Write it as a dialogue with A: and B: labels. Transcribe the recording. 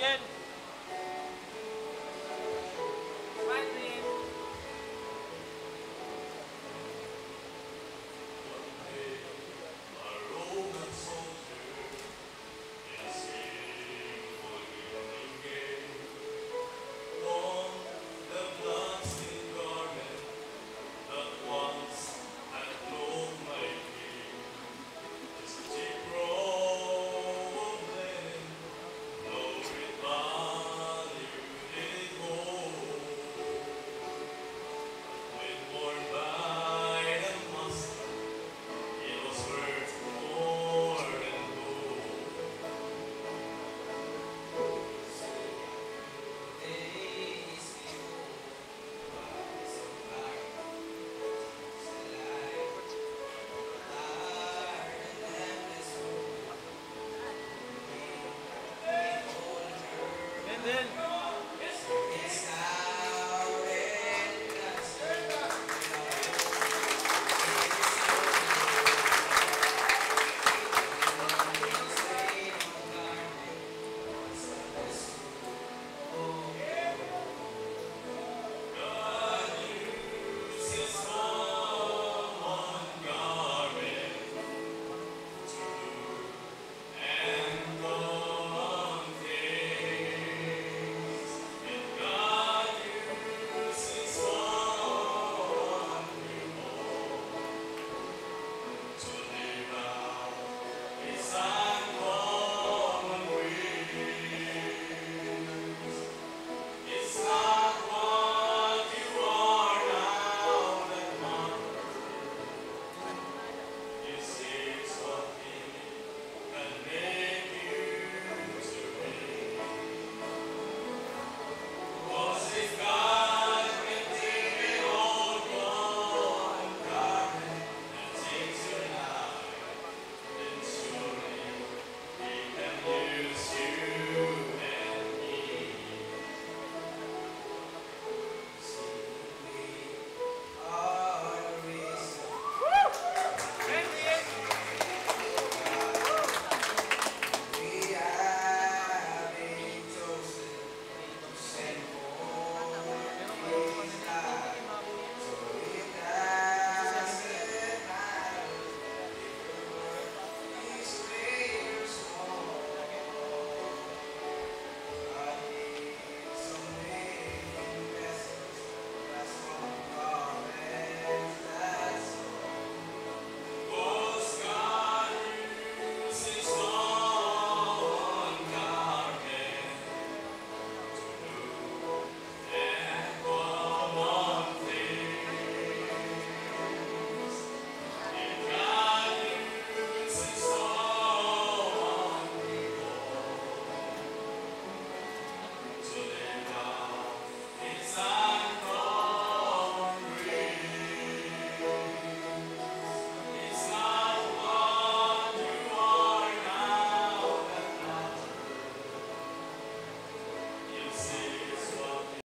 A: Bien.
B: then
C: Son.